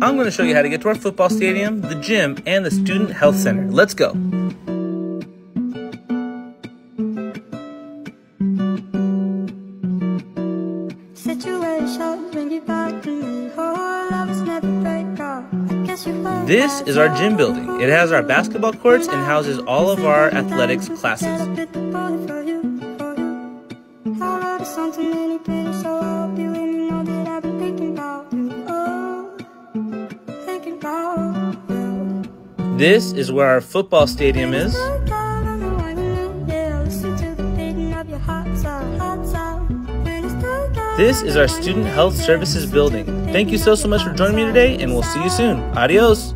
I'm going to show you how to get to our football stadium, the gym, and the student health center. Let's go. This is our gym building. It has our basketball courts and houses all of our athletics classes. This is where our football stadium is. This is our Student Health Services building. Thank you so, so much for joining me today, and we'll see you soon. Adios.